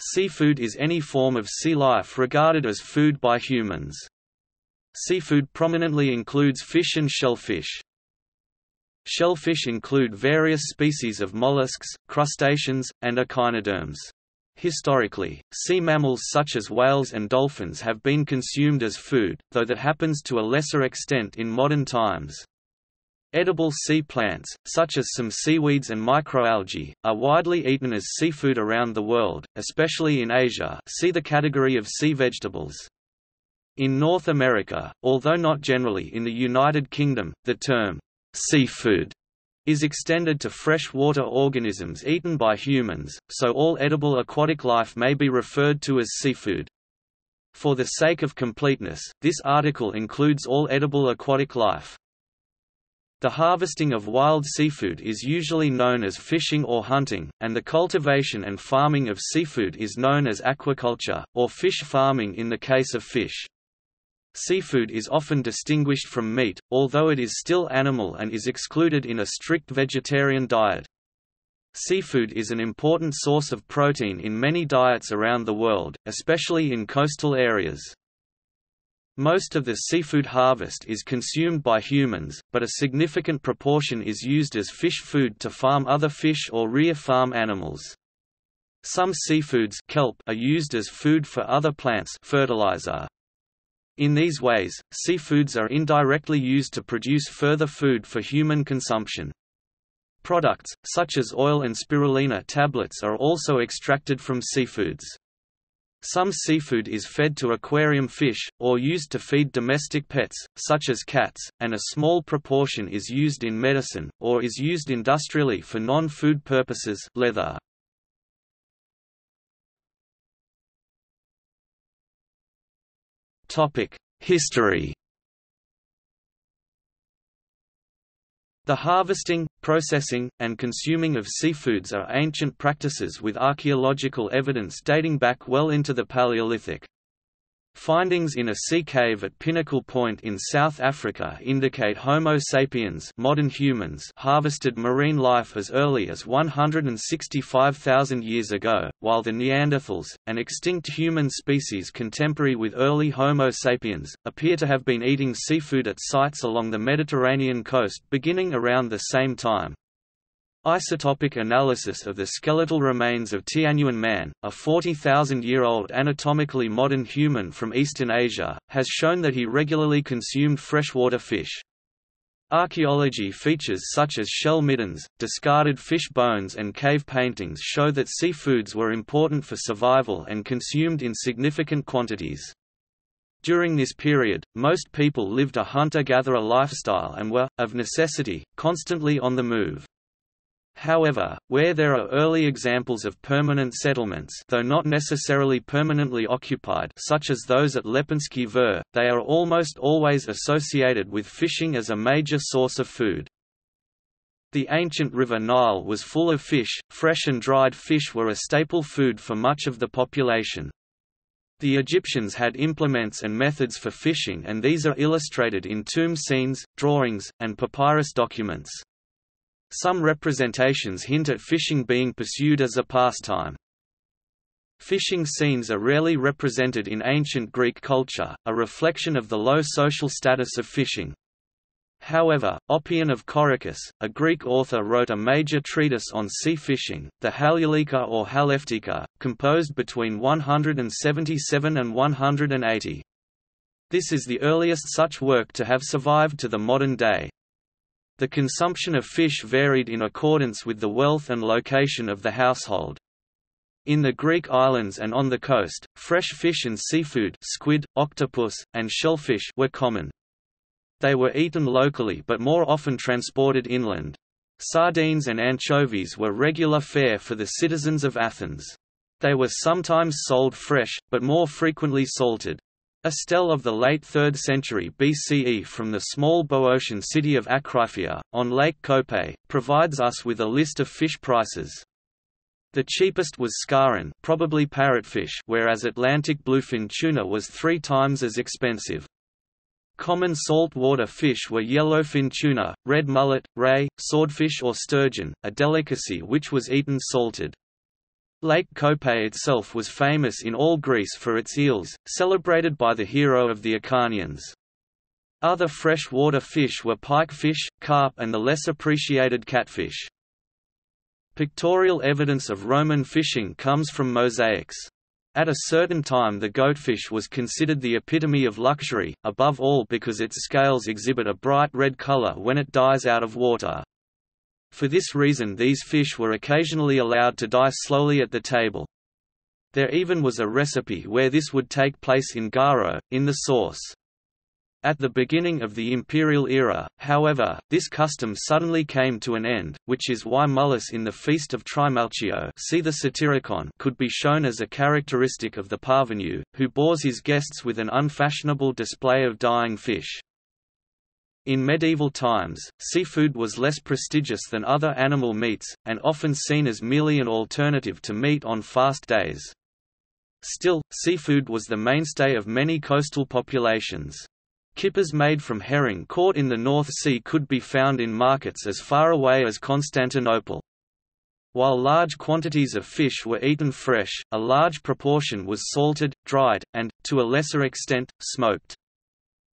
Seafood is any form of sea life regarded as food by humans. Seafood prominently includes fish and shellfish. Shellfish include various species of mollusks, crustaceans, and echinoderms. Historically, sea mammals such as whales and dolphins have been consumed as food, though that happens to a lesser extent in modern times. Edible sea plants, such as some seaweeds and microalgae, are widely eaten as seafood around the world, especially in Asia see the category of sea vegetables. In North America, although not generally in the United Kingdom, the term, seafood is extended to freshwater organisms eaten by humans, so all edible aquatic life may be referred to as seafood. For the sake of completeness, this article includes all edible aquatic life. The harvesting of wild seafood is usually known as fishing or hunting, and the cultivation and farming of seafood is known as aquaculture, or fish farming in the case of fish. Seafood is often distinguished from meat, although it is still animal and is excluded in a strict vegetarian diet. Seafood is an important source of protein in many diets around the world, especially in coastal areas. Most of the seafood harvest is consumed by humans, but a significant proportion is used as fish food to farm other fish or rear farm animals. Some seafoods kelp are used as food for other plants fertilizer. In these ways, seafoods are indirectly used to produce further food for human consumption. Products, such as oil and spirulina tablets are also extracted from seafoods. Some seafood is fed to aquarium fish, or used to feed domestic pets, such as cats, and a small proportion is used in medicine, or is used industrially for non-food purposes leather. History The harvesting, processing, and consuming of seafoods are ancient practices with archaeological evidence dating back well into the Paleolithic. Findings in a sea cave at Pinnacle Point in South Africa indicate Homo sapiens modern humans harvested marine life as early as 165,000 years ago, while the Neanderthals, an extinct human species contemporary with early Homo sapiens, appear to have been eating seafood at sites along the Mediterranean coast beginning around the same time. Isotopic analysis of the skeletal remains of Tianyuan man, a 40,000-year-old anatomically modern human from Eastern Asia, has shown that he regularly consumed freshwater fish. Archaeology features such as shell middens, discarded fish bones and cave paintings show that seafoods were important for survival and consumed in significant quantities. During this period, most people lived a hunter-gatherer lifestyle and were, of necessity, constantly on the move. However, where there are early examples of permanent settlements though not necessarily permanently occupied such as those at Lepenski Vir, they are almost always associated with fishing as a major source of food. The ancient river Nile was full of fish, fresh and dried fish were a staple food for much of the population. The Egyptians had implements and methods for fishing and these are illustrated in tomb scenes, drawings, and papyrus documents. Some representations hint at fishing being pursued as a pastime. Fishing scenes are rarely represented in ancient Greek culture, a reflection of the low social status of fishing. However, Oppian of Corycus, a Greek author wrote a major treatise on sea fishing, the Halieutica or Haleftika, composed between 177 and 180. This is the earliest such work to have survived to the modern day. The consumption of fish varied in accordance with the wealth and location of the household. In the Greek islands and on the coast, fresh fish and seafood squid, octopus, and shellfish were common. They were eaten locally but more often transported inland. Sardines and anchovies were regular fare for the citizens of Athens. They were sometimes sold fresh, but more frequently salted. A stele of the late 3rd century BCE from the small Boeotian city of Akraiphia, on Lake Kope, provides us with a list of fish prices. The cheapest was scarron probably parrotfish whereas Atlantic bluefin tuna was three times as expensive. Common saltwater fish were yellowfin tuna, red mullet, ray, swordfish or sturgeon, a delicacy which was eaten salted. Lake Kope itself was famous in all Greece for its eels, celebrated by the hero of the Acharnians. Other freshwater fish were pikefish, carp and the less appreciated catfish. Pictorial evidence of Roman fishing comes from mosaics. At a certain time the goatfish was considered the epitome of luxury, above all because its scales exhibit a bright red color when it dies out of water. For this reason these fish were occasionally allowed to die slowly at the table. There even was a recipe where this would take place in Garo, in the sauce. At the beginning of the imperial era, however, this custom suddenly came to an end, which is why Mullus in the Feast of Trimalchio see the Satyricon could be shown as a characteristic of the parvenu, who bores his guests with an unfashionable display of dying fish. In medieval times, seafood was less prestigious than other animal meats, and often seen as merely an alternative to meat on fast days. Still, seafood was the mainstay of many coastal populations. Kippers made from herring caught in the North Sea could be found in markets as far away as Constantinople. While large quantities of fish were eaten fresh, a large proportion was salted, dried, and, to a lesser extent, smoked.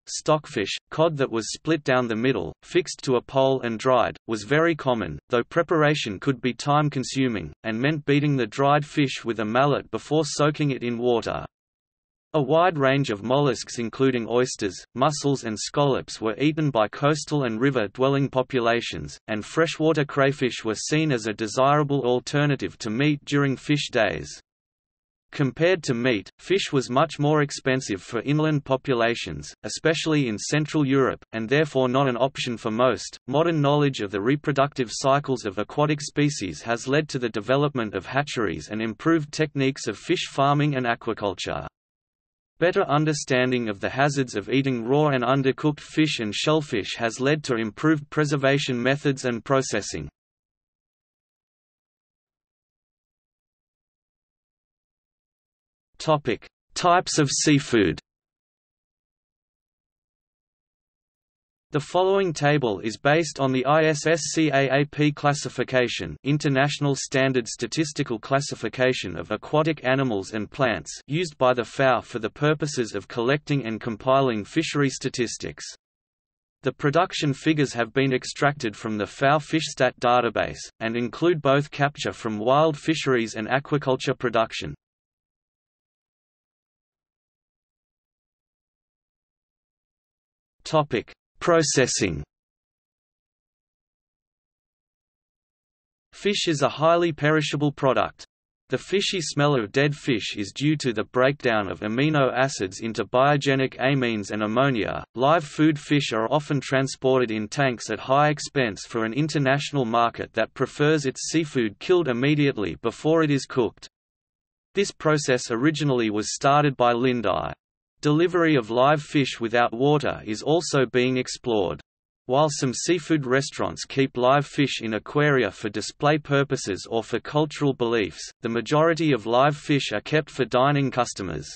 Stockfish, cod that was split down the middle, fixed to a pole and dried, was very common, though preparation could be time-consuming, and meant beating the dried fish with a mallet before soaking it in water. A wide range of mollusks including oysters, mussels and scallops were eaten by coastal and river-dwelling populations, and freshwater crayfish were seen as a desirable alternative to meat during fish days. Compared to meat, fish was much more expensive for inland populations, especially in Central Europe, and therefore not an option for most. Modern knowledge of the reproductive cycles of aquatic species has led to the development of hatcheries and improved techniques of fish farming and aquaculture. Better understanding of the hazards of eating raw and undercooked fish and shellfish has led to improved preservation methods and processing. Topic: Types of seafood. The following table is based on the ISSCAAP classification International Standard Statistical Classification of Aquatic Animals and Plants used by the FAO for the purposes of collecting and compiling fishery statistics. The production figures have been extracted from the FAO FishStat database, and include both capture from wild fisheries and aquaculture production. Topic: Processing. Fish is a highly perishable product. The fishy smell of dead fish is due to the breakdown of amino acids into biogenic amines and ammonia. Live food fish are often transported in tanks at high expense for an international market that prefers its seafood killed immediately before it is cooked. This process originally was started by Lindai. Delivery of live fish without water is also being explored. While some seafood restaurants keep live fish in aquaria for display purposes or for cultural beliefs, the majority of live fish are kept for dining customers.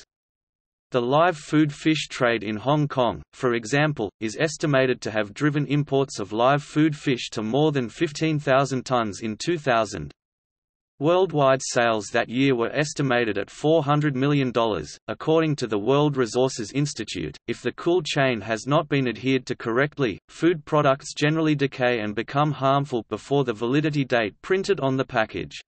The live food fish trade in Hong Kong, for example, is estimated to have driven imports of live food fish to more than 15,000 tons in 2000. Worldwide sales that year were estimated at $400 million, according to the World Resources Institute. If the cool chain has not been adhered to correctly, food products generally decay and become harmful before the validity date printed on the package.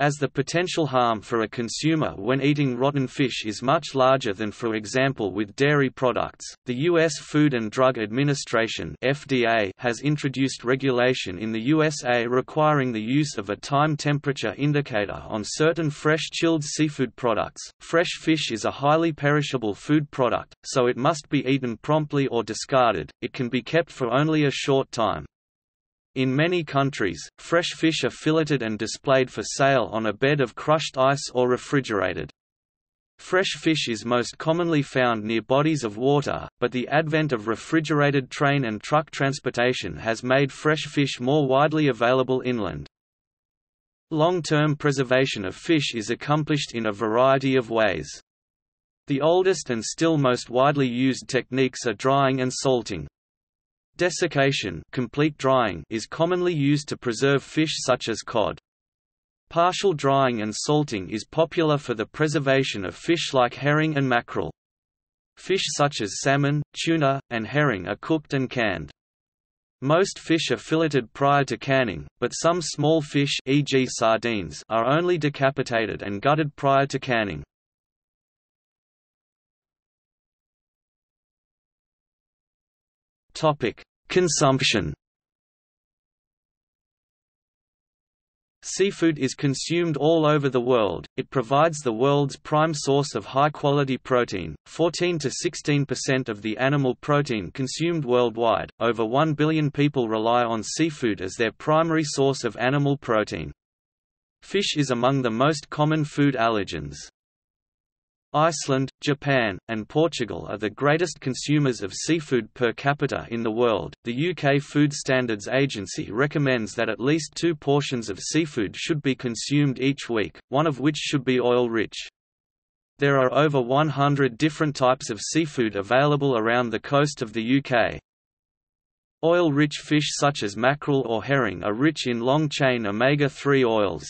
As the potential harm for a consumer when eating rotten fish is much larger than for example with dairy products, the U.S. Food and Drug Administration FDA has introduced regulation in the USA requiring the use of a time temperature indicator on certain fresh chilled seafood products. Fresh fish is a highly perishable food product, so it must be eaten promptly or discarded, it can be kept for only a short time. In many countries, fresh fish are filleted and displayed for sale on a bed of crushed ice or refrigerated. Fresh fish is most commonly found near bodies of water, but the advent of refrigerated train and truck transportation has made fresh fish more widely available inland. Long-term preservation of fish is accomplished in a variety of ways. The oldest and still most widely used techniques are drying and salting. Desiccation complete drying is commonly used to preserve fish such as cod. Partial drying and salting is popular for the preservation of fish like herring and mackerel. Fish such as salmon, tuna, and herring are cooked and canned. Most fish are filleted prior to canning, but some small fish e.g. sardines are only decapitated and gutted prior to canning. Consumption Seafood is consumed all over the world, it provides the world's prime source of high-quality protein, 14 to 16% of the animal protein consumed worldwide, over 1 billion people rely on seafood as their primary source of animal protein. Fish is among the most common food allergens. Iceland, Japan, and Portugal are the greatest consumers of seafood per capita in the world. The UK Food Standards Agency recommends that at least two portions of seafood should be consumed each week, one of which should be oil rich. There are over 100 different types of seafood available around the coast of the UK. Oil-rich fish such as mackerel or herring are rich in long-chain omega-3 oils.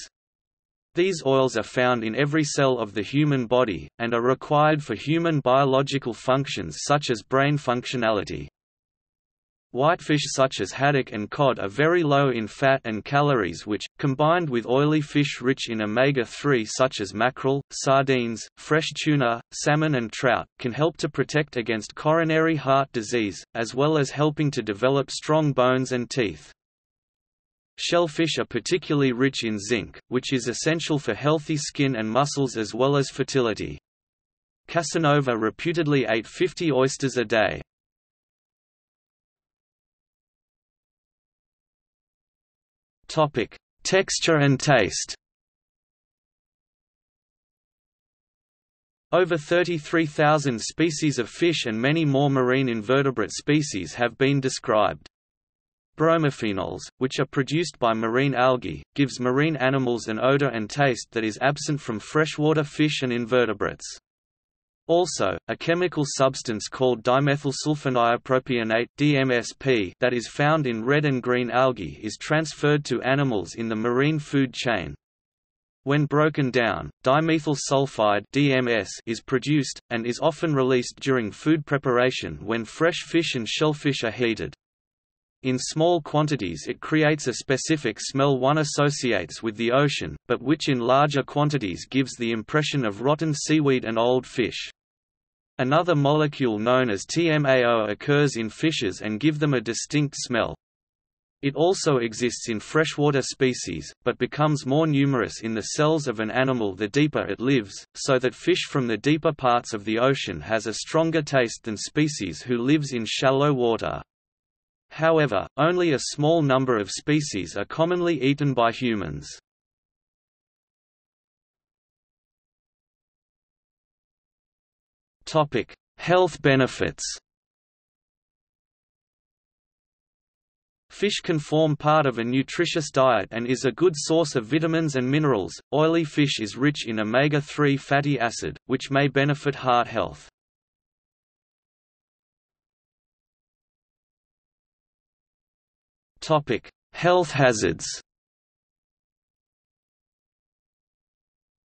These oils are found in every cell of the human body, and are required for human biological functions such as brain functionality. Whitefish such as haddock and cod are very low in fat and calories which, combined with oily fish rich in omega-3 such as mackerel, sardines, fresh tuna, salmon and trout, can help to protect against coronary heart disease, as well as helping to develop strong bones and teeth. Shellfish are particularly rich in zinc, which is essential for healthy skin and muscles as well as fertility. Casanova reputedly ate 50 oysters a day. Topic: Texture and taste. Over 33,000 species of fish and many more marine invertebrate species have been described. Bromophenols, which are produced by marine algae, gives marine animals an odor and taste that is absent from freshwater fish and invertebrates. Also, a chemical substance called dimethylsulfoniopropionate DMSP that is found in red and green algae is transferred to animals in the marine food chain. When broken down, dimethyl sulfide DMS is produced, and is often released during food preparation when fresh fish and shellfish are heated. In small quantities it creates a specific smell one associates with the ocean, but which in larger quantities gives the impression of rotten seaweed and old fish. Another molecule known as TMAO occurs in fishes and give them a distinct smell. It also exists in freshwater species, but becomes more numerous in the cells of an animal the deeper it lives, so that fish from the deeper parts of the ocean has a stronger taste than species who lives in shallow water. However, only a small number of species are commonly eaten by humans. Topic: Health benefits. Fish can form part of a nutritious diet and is a good source of vitamins and minerals. Oily fish is rich in omega-3 fatty acid, which may benefit heart health. Topic: Health hazards.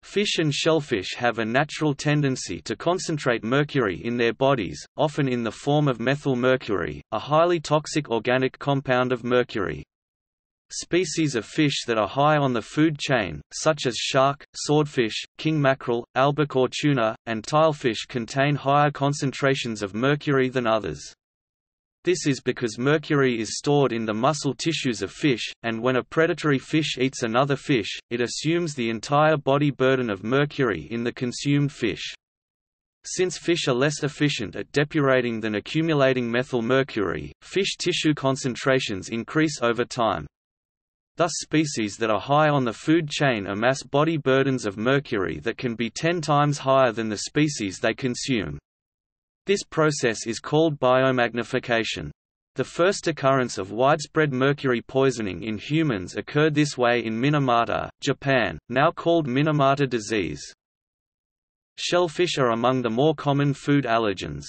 Fish and shellfish have a natural tendency to concentrate mercury in their bodies, often in the form of methylmercury, a highly toxic organic compound of mercury. Species of fish that are high on the food chain, such as shark, swordfish, king mackerel, albacore tuna, and tilefish contain higher concentrations of mercury than others. This is because mercury is stored in the muscle tissues of fish, and when a predatory fish eats another fish, it assumes the entire body burden of mercury in the consumed fish. Since fish are less efficient at depurating than accumulating methyl mercury, fish tissue concentrations increase over time. Thus species that are high on the food chain amass body burdens of mercury that can be 10 times higher than the species they consume. This process is called biomagnification. The first occurrence of widespread mercury poisoning in humans occurred this way in Minamata, Japan, now called Minamata disease. Shellfish are among the more common food allergens.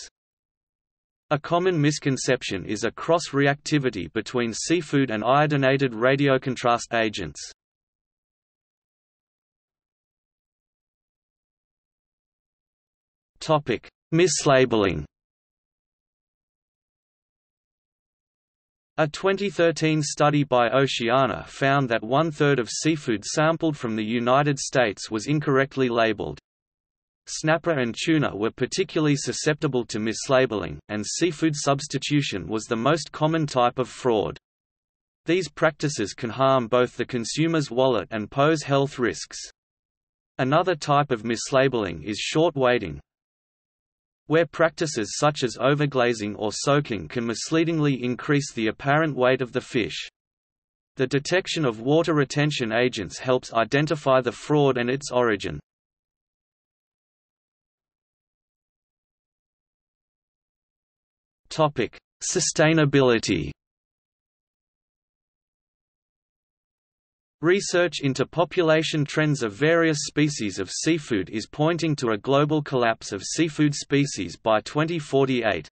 A common misconception is a cross-reactivity between seafood and iodinated radiocontrast agents. Topic: Mislabeling A 2013 study by Oceana found that one-third of seafood sampled from the United States was incorrectly labeled. Snapper and tuna were particularly susceptible to mislabeling, and seafood substitution was the most common type of fraud. These practices can harm both the consumer's wallet and pose health risks. Another type of mislabeling is short weighting, where practices such as overglazing or soaking can misleadingly increase the apparent weight of the fish. The detection of water retention agents helps identify the fraud and its origin. Sustainability Research into population trends of various species of seafood is pointing to a global collapse of seafood species by 2048.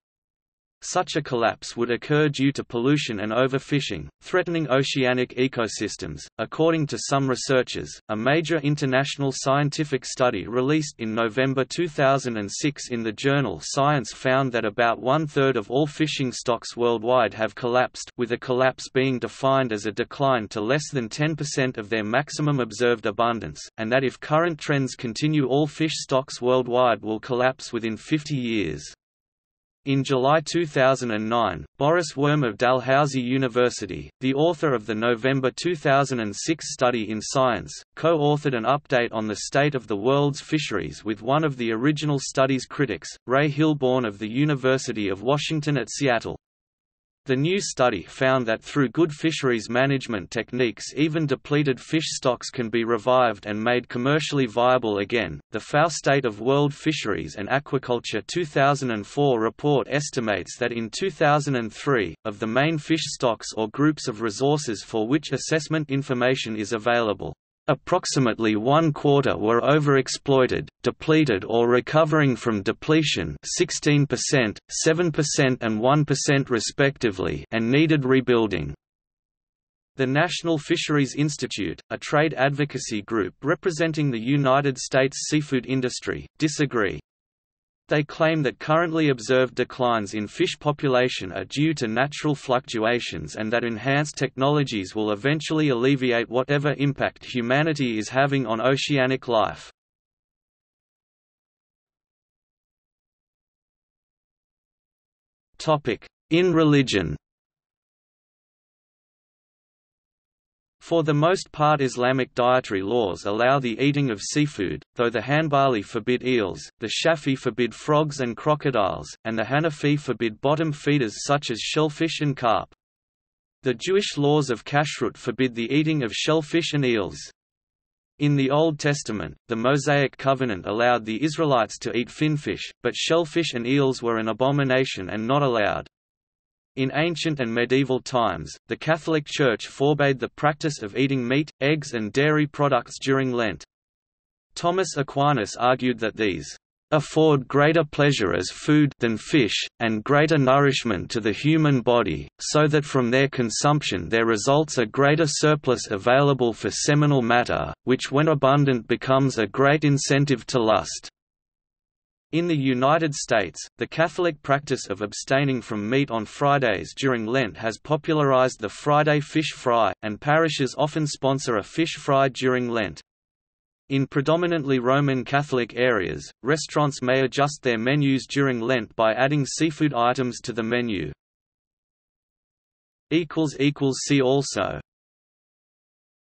Such a collapse would occur due to pollution and overfishing, threatening oceanic ecosystems. According to some researchers, a major international scientific study released in November 2006 in the journal Science found that about one third of all fishing stocks worldwide have collapsed, with a collapse being defined as a decline to less than 10% of their maximum observed abundance, and that if current trends continue, all fish stocks worldwide will collapse within 50 years. In July 2009, Boris Worm of Dalhousie University, the author of the November 2006 study in Science, co-authored an update on the state of the world's fisheries with one of the original study's critics, Ray Hilborn of the University of Washington at Seattle. The new study found that through good fisheries management techniques, even depleted fish stocks can be revived and made commercially viable again. The FAO State of World Fisheries and Aquaculture 2004 report estimates that in 2003, of the main fish stocks or groups of resources for which assessment information is available, Approximately one quarter were overexploited, depleted or recovering from depletion 16%, 7% and 1% respectively and needed rebuilding. The National Fisheries Institute, a trade advocacy group representing the United States seafood industry, disagree. They claim that currently observed declines in fish population are due to natural fluctuations and that enhanced technologies will eventually alleviate whatever impact humanity is having on oceanic life. In religion For the most part Islamic dietary laws allow the eating of seafood, though the Hanbali forbid eels, the Shafi forbid frogs and crocodiles, and the Hanafi forbid bottom feeders such as shellfish and carp. The Jewish laws of kashrut forbid the eating of shellfish and eels. In the Old Testament, the Mosaic covenant allowed the Israelites to eat finfish, but shellfish and eels were an abomination and not allowed. In ancient and medieval times, the Catholic Church forbade the practice of eating meat, eggs and dairy products during Lent. Thomas Aquinas argued that these afford greater pleasure as food than fish, and greater nourishment to the human body, so that from their consumption there results a greater surplus available for seminal matter, which when abundant becomes a great incentive to lust. In the United States, the Catholic practice of abstaining from meat on Fridays during Lent has popularized the Friday fish fry, and parishes often sponsor a fish fry during Lent. In predominantly Roman Catholic areas, restaurants may adjust their menus during Lent by adding seafood items to the menu. See also